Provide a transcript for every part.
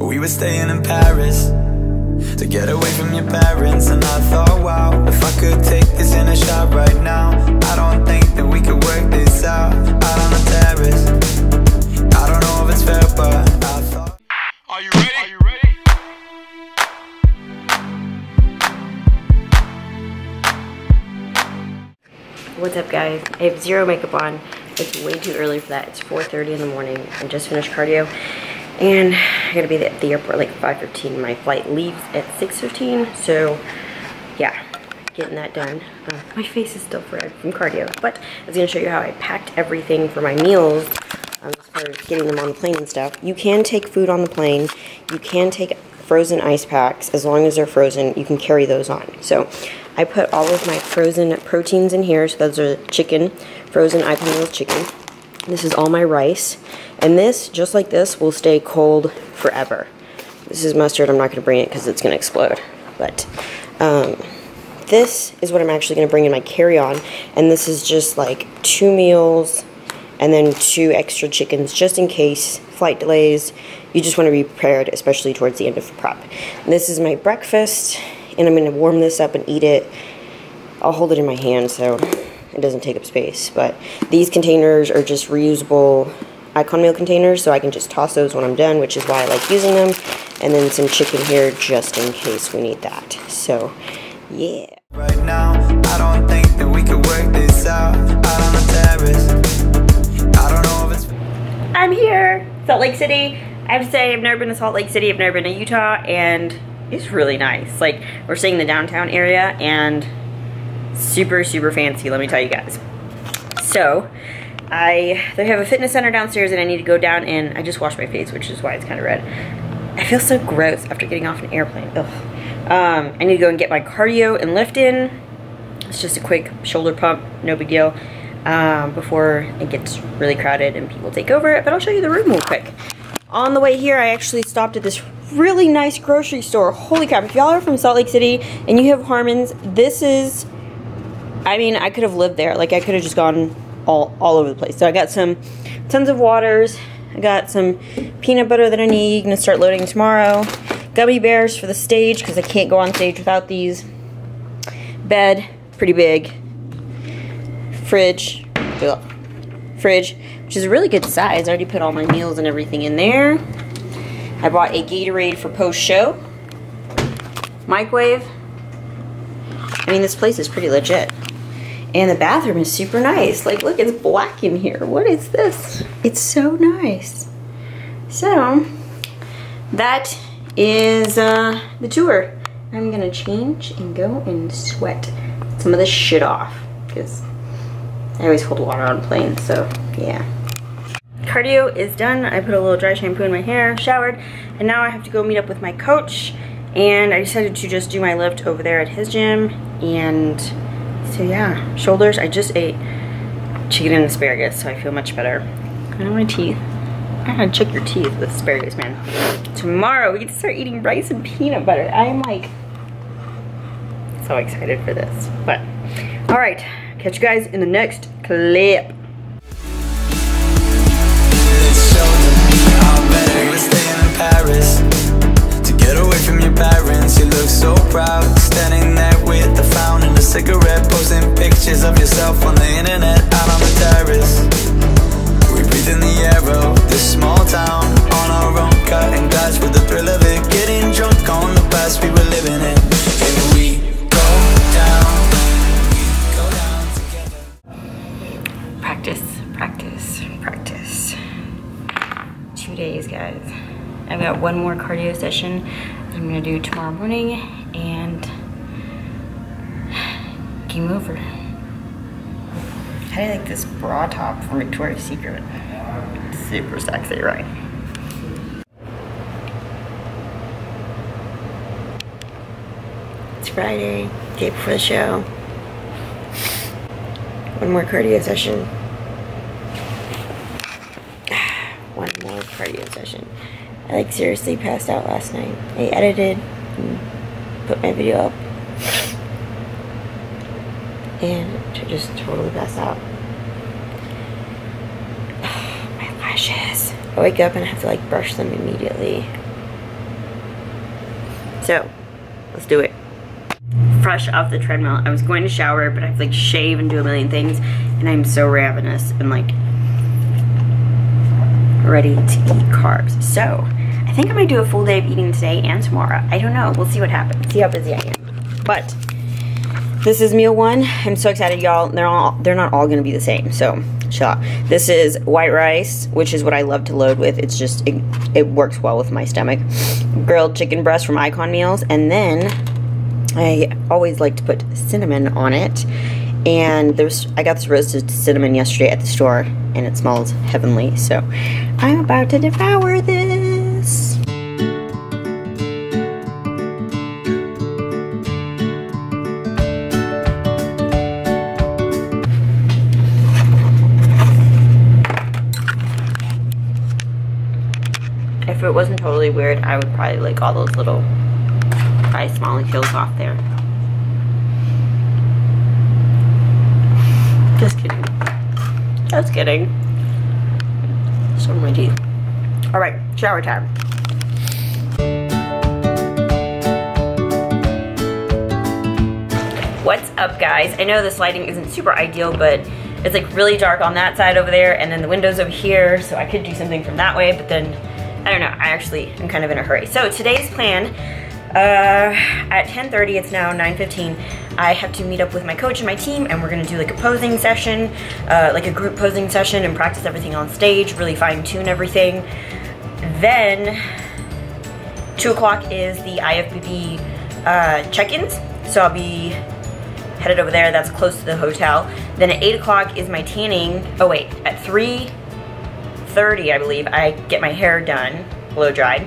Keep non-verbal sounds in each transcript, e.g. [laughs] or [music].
We were staying in Paris To get away from your parents And I thought, wow If I could take this in a shot right now I don't think that we could work this out Out on the terrace I don't know if it's fair but I thought Are you ready? Are you ready? What's up guys? I have zero makeup on. It's way too early for that. It's 4.30 in the morning. I just finished cardio. And I gotta be at the airport like 5.15. My flight leaves at 6.15. So yeah, getting that done. Uh, my face is still red from cardio. But I was gonna show you how I packed everything for my meals um, as far as getting them on the plane and stuff. You can take food on the plane. You can take frozen ice packs. As long as they're frozen, you can carry those on. So I put all of my frozen proteins in here. So those are chicken, frozen Icon chicken. This is all my rice. And this, just like this, will stay cold forever. This is mustard. I'm not going to bring it because it's going to explode. But um, this is what I'm actually going to bring in my carry-on. And this is just like two meals and then two extra chickens just in case flight delays. You just want to be prepared, especially towards the end of prep. And this is my breakfast and I'm going to warm this up and eat it. I'll hold it in my hand so it doesn't take up space. But these containers are just reusable icon meal containers, so I can just toss those when I'm done, which is why I like using them. And then some chicken here just in case we need that. So, yeah. Right now, I don't think that we could work this out Out on the terrace I don't know if it's I'm here, Salt Lake City. I have to say, I've never been to Salt Lake City. I've never been to Utah, and it's really nice. Like, we're seeing the downtown area, and super, super fancy, let me tell you guys. So, I they have a fitness center downstairs, and I need to go down and I just washed my face, which is why it's kind of red. I feel so gross after getting off an airplane. Ugh. Um, I need to go and get my cardio and lift in. It's just a quick shoulder pump, no big deal. Um, before it gets really crowded and people take over it. But I'll show you the room real quick. On the way here, I actually stopped at this really nice grocery store. Holy crap, if y'all are from Salt Lake City and you have Harmon's, this is, I mean, I could have lived there. Like, I could have just gone all, all over the place. So I got some tons of waters. I got some peanut butter that I need. Gonna start loading tomorrow. Gummy bears for the stage because I can't go on stage without these. Bed, pretty big. Fridge, ugh. fridge, which is a really good size. I already put all my meals and everything in there. I bought a Gatorade for post-show. Microwave. I mean, this place is pretty legit. And the bathroom is super nice. Like, look, it's black in here. What is this? It's so nice. So, that is uh, the tour. I'm gonna change and go and sweat some of this shit off. Because I always hold water on planes, so yeah. Cardio is done. I put a little dry shampoo in my hair, showered, and now I have to go meet up with my coach. And I decided to just do my lift over there at his gym. And so yeah, shoulders, I just ate chicken and asparagus, so I feel much better. I don't my teeth. I gotta check your teeth with asparagus, man. Tomorrow, we get to start eating rice and peanut butter. I'm like, so excited for this. But, all right, catch you guys in the next clip. To get away from your parents You look so proud Standing there with cigarette Posting pictures of yourself on the internet. Out on the terrace We breathe in the air of this small town On our own cutting glass with the thrill of it. Getting drunk on the past we were living in. Practice, practice, practice. Two days, guys. I've got one more cardio session I'm gonna do tomorrow morning over. How do you like this bra top from Victoria's Secret? Super sexy, right? It's Friday, day before the show. One more cardio session. [sighs] One more cardio session. I like seriously passed out last night. I edited and put my video up. And I just totally passed out. [sighs] my lashes. I wake up and I have to like brush them immediately. So, let's do it. Fresh off the treadmill, I was going to shower, but I have to like shave and do a million things, and I'm so ravenous and like ready to eat carbs. So, I think I might do a full day of eating today and tomorrow. I don't know. We'll see what happens. See how busy I am. But this is meal one. I'm so excited, y'all. They're all they're not all gonna be the same. So chill. This is white rice, which is what I love to load with. It's just it, it works well with my stomach. Grilled chicken breast from Icon Meals, and then I always like to put cinnamon on it. And there's I got this roasted cinnamon yesterday at the store, and it smells heavenly. So I'm about to devour this. It wasn't totally weird, I would probably lick all those little ice molecules off there. Just kidding. Just kidding. Of my teeth. Alright, shower time. What's up guys? I know this lighting isn't super ideal, but it's like really dark on that side over there and then the windows over here, so I could do something from that way, but then, I don't know, I actually am kind of in a hurry. So today's plan, uh, at 10.30, it's now 9.15, I have to meet up with my coach and my team and we're gonna do like a posing session, uh, like a group posing session and practice everything on stage, really fine tune everything. Then, two o'clock is the IFBB uh, check-ins, so I'll be headed over there. That's close to the hotel. Then at 8 o'clock is my tanning. Oh wait, at 3.30 I believe, I get my hair done, blow dried.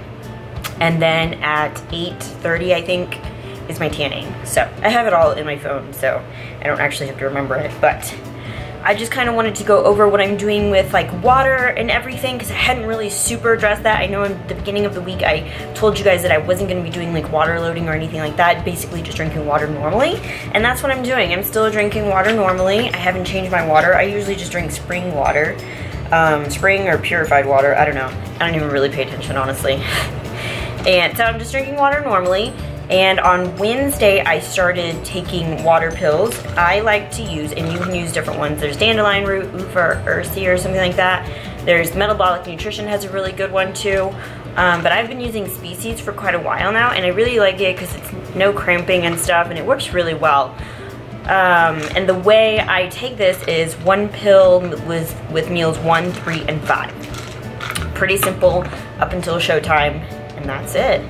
And then at 8.30 I think is my tanning. So I have it all in my phone, so I don't actually have to remember it. But I just kind of wanted to go over what I'm doing with like water and everything because I hadn't really super addressed that. I know in the beginning of the week I told you guys that I wasn't going to be doing like water loading or anything like that, basically just drinking water normally. And that's what I'm doing. I'm still drinking water normally. I haven't changed my water. I usually just drink spring water. Um, spring or purified water, I don't know. I don't even really pay attention, honestly. and so I'm just drinking water normally. And on Wednesday, I started taking water pills. I like to use, and you can use different ones. There's dandelion root, Uva, Ursi, or something like that. There's Metabolic Nutrition has a really good one too. Um, but I've been using Species for quite a while now, and I really like it because it's no cramping and stuff, and it works really well. Um, and the way I take this is one pill with, with meals one, three, and five. Pretty simple up until showtime, and that's it.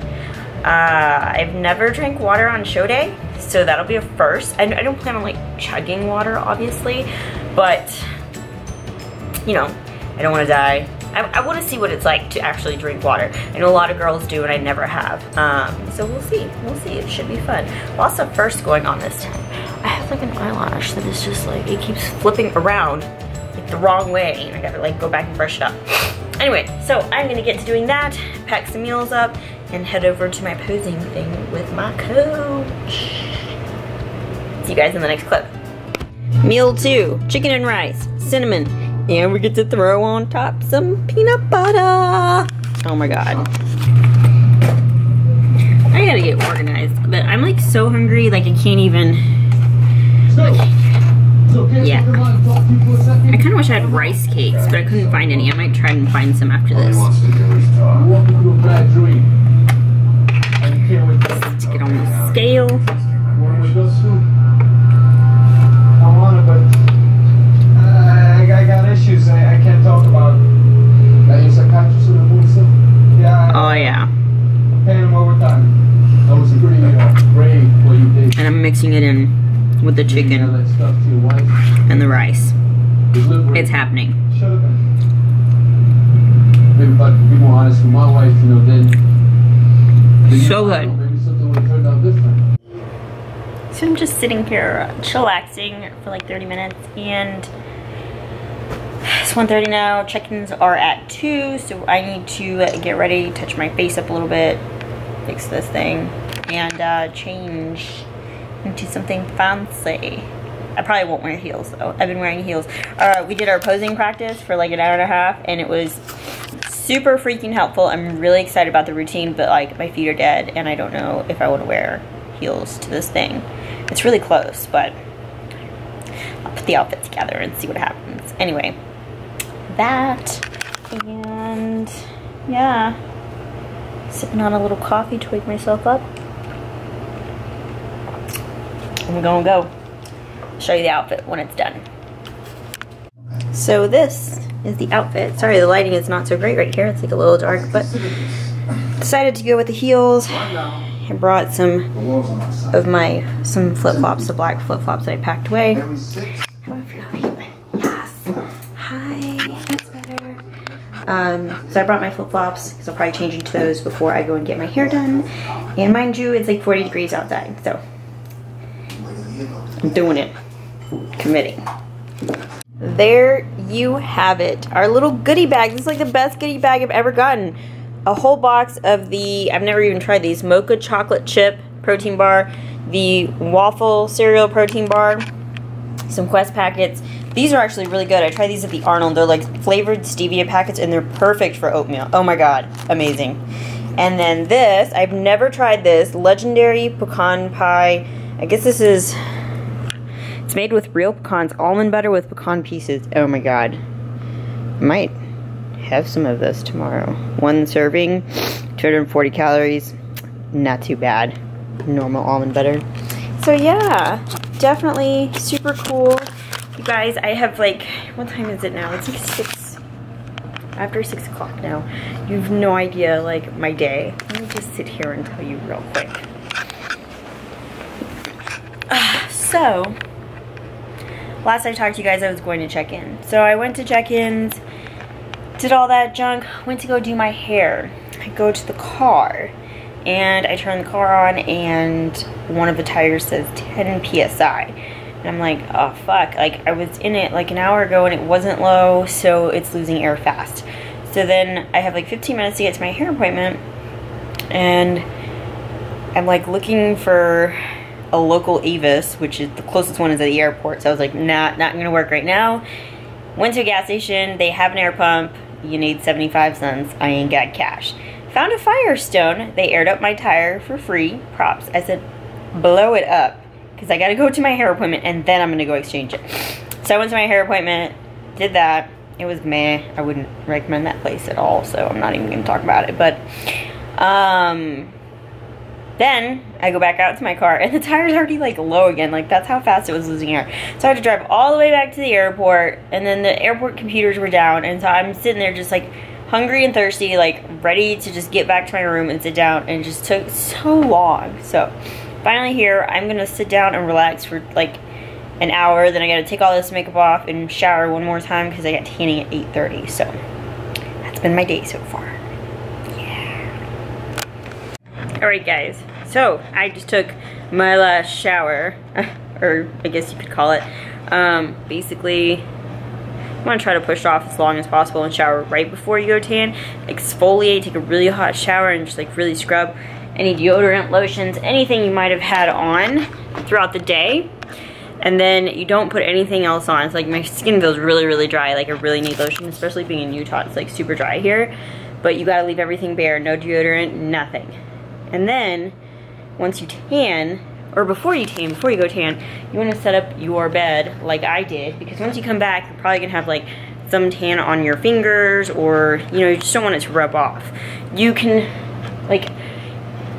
Uh, I've never drank water on show day, so that'll be a first. I, I don't plan on like chugging water, obviously, but you know, I don't want to die. I, I want to see what it's like to actually drink water. I know a lot of girls do, and I never have. Um, so we'll see. We'll see. It should be fun. Lots of firsts going on this time. I have like an eyelash that is just like it keeps flipping around like the wrong way, and I gotta like go back and brush it up. Anyway, so I'm gonna get to doing that, pack some meals up, and head over to my posing thing with my coach. See you guys in the next clip. Meal two, chicken and rice, cinnamon, and we get to throw on top some peanut butter. Oh my god. I gotta get organized, but I'm like so hungry, like I can't even. Yeah. I kind of wish I had rice cakes, but I couldn't find any. I might try and find some after this. Let's get on the scale. I want it, but uh, I, I got issues I, I can't talk about. Are you psychiatrist in the movie Yeah. Oh yeah. Paying him overtime. That was pretty uh, brave what you did. And I'm mixing it in with the chicken and the rice. It's happening. So good. So I'm just sitting here chillaxing for like 30 minutes and it's 1.30 now. Check-ins are at 2, so I need to get ready, touch my face up a little bit, fix this thing, and uh, change into something fancy. I probably won't wear heels though. I've been wearing heels. Uh, we did our posing practice for like an hour and a half and it was super freaking helpful. I'm really excited about the routine, but like my feet are dead and I don't know if I want to wear heels to this thing. It's really close, but I'll put the outfit together and see what happens. Anyway, that and yeah, sipping on a little coffee to wake myself up. We're gonna go show you the outfit when it's done. So this is the outfit. Sorry, the lighting is not so great right here. It's like a little dark, but decided to go with the heels. I brought some of my, some flip-flops, the black flip-flops I packed away. Hi. Um, so I brought my flip-flops because I'll probably change into those before I go and get my hair done. And mind you, it's like 40 degrees outside, so I'm doing it. Committing. There you have it. Our little goodie bag. This is like the best goodie bag I've ever gotten. A whole box of the, I've never even tried these, mocha chocolate chip protein bar, the waffle cereal protein bar, some Quest packets. These are actually really good. I tried these at the Arnold. They're like flavored stevia packets and they're perfect for oatmeal. Oh my god, amazing. And then this, I've never tried this, legendary pecan pie. I guess this is it's made with real pecans, almond butter with pecan pieces. Oh my god. I Might have some of this tomorrow. One serving, 240 calories. Not too bad. Normal almond butter. So yeah, definitely super cool. You guys, I have like, what time is it now? It's like 6, after 6 o'clock now. You have no idea, like, my day. Let me just sit here and tell you real quick. Uh, so, last I talked to you guys, I was going to check in. So I went to check-ins, did all that junk, went to go do my hair. I go to the car, and I turn the car on, and one of the tires says 10 PSI. And I'm like, oh fuck, like I was in it like an hour ago and it wasn't low, so it's losing air fast. So then I have like 15 minutes to get to my hair appointment, and I'm like looking for a local Avis, which is the closest one is at the airport. So I was like, nah, not gonna work right now. Went to a gas station, they have an air pump, you need 75 cents, I ain't got cash. Found a Firestone, they aired up my tire for free, props. I said, blow it up, because I gotta go to my hair appointment and then I'm gonna go exchange it. So I went to my hair appointment, did that, it was meh, I wouldn't recommend that place at all, so I'm not even gonna talk about it, but, um, then I go back out to my car and the tire's already like low again. Like that's how fast it was losing air. So I had to drive all the way back to the airport and then the airport computers were down and so I'm sitting there just like hungry and thirsty, like ready to just get back to my room and sit down and it just took so long. So finally here, I'm gonna sit down and relax for like an hour. Then I gotta take all this makeup off and shower one more time because I got tanning at 8.30. So that's been my day so far. Alright guys, so I just took my last shower, [laughs] or I guess you could call it. Um, basically, I'm gonna try to push off as long as possible and shower right before you go tan. Exfoliate, take a really hot shower and just like really scrub any deodorant, lotions, anything you might have had on throughout the day. And then you don't put anything else on. It's like my skin feels really, really dry. Like I really need lotion, especially being in Utah. It's like super dry here. But you gotta leave everything bare. No deodorant, nothing. And then, once you tan, or before you tan, before you go tan, you wanna set up your bed like I did, because once you come back, you're probably gonna have like some tan on your fingers, or, you know, you just don't want it to rub off. You can, like,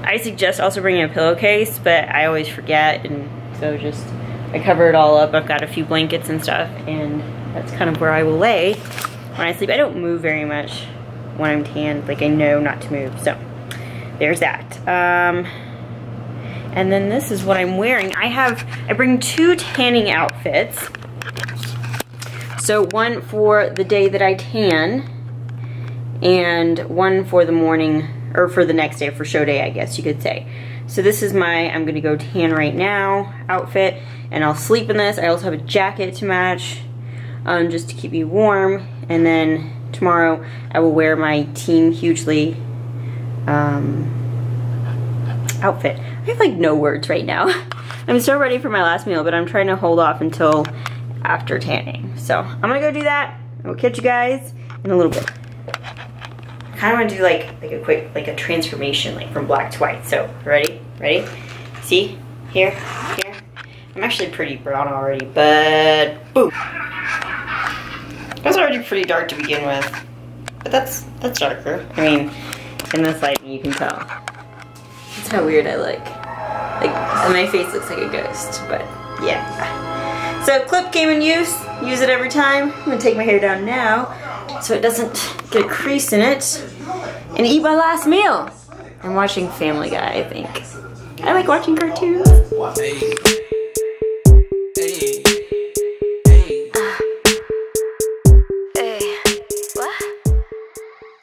I suggest also bringing a pillowcase, but I always forget, and so just, I cover it all up. I've got a few blankets and stuff, and that's kind of where I will lay when I sleep. I don't move very much when I'm tan, like I know not to move, so there's that. Um, and then this is what I'm wearing. I have, I bring two tanning outfits. So one for the day that I tan and one for the morning, or for the next day, for show day, I guess you could say. So this is my, I'm gonna go tan right now outfit and I'll sleep in this. I also have a jacket to match um, just to keep me warm. And then tomorrow I will wear my Team Hugely um, outfit. I have like no words right now. [laughs] I'm so ready for my last meal, but I'm trying to hold off until after tanning. So I'm gonna go do that. I will catch you guys in a little bit. kind of want to do like like a quick like a transformation like from black to white. So ready, ready? See here, here. I'm actually pretty brown already, but boom. That's already pretty dark to begin with, but that's that's darker. I mean, in this lighting you can tell. That's how weird I look. Like my face looks like a ghost, but yeah. So clip came in use. Use it every time. I'm gonna take my hair down now so it doesn't get a crease in it. And eat my last meal. I'm watching Family Guy, I think. I like watching cartoons. Hey,